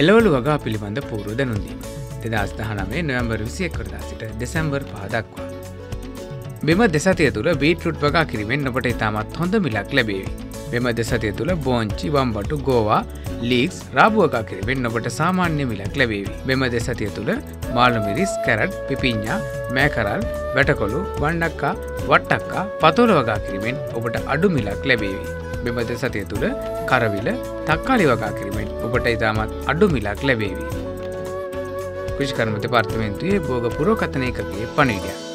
එලවලු වගා පිළිබඳ පූරු දැනුන්දීම දෙදස් දහනමේ නොවම්බර් විසිය කරදා සිට දෙසැම්බර් පාදක්වා. මෙම දෙසතිය තුළ බීටරුට් වගා කිරීමෙන් ඔබට ඉතාමත් හොඳ මිලක් ලැබේවි. මෙම දෙසතිය තුළ බෝංචි වම්බටු ගෝවා ලීක්ස් රාබුවගා කිරීමෙන් ඔබට සාමාන්‍ය මිලක් ලැබේවි. මෙම දෙසතිය තුළ මාළුමිරිස් කැරට් පිපිඤ්ඥා මෑකරල් වැටකොළු වණ්ඩක්කා වට්ටක්කා පතෝල වගා කිරීමෙන් ඔබට අඩු මිලක් ලැබේවි. මෙම දෙසතිය තුළ කරවිල තක්කාලි වගා කිරීමෙන් ඔබට ඉතාමත් අඩු මිලක් ලැබේවි. කෘෂිකර්ම දෙපාර්තමේන්තුවේ බෝග පුරෝකථනයකගේ පණිඩියක්.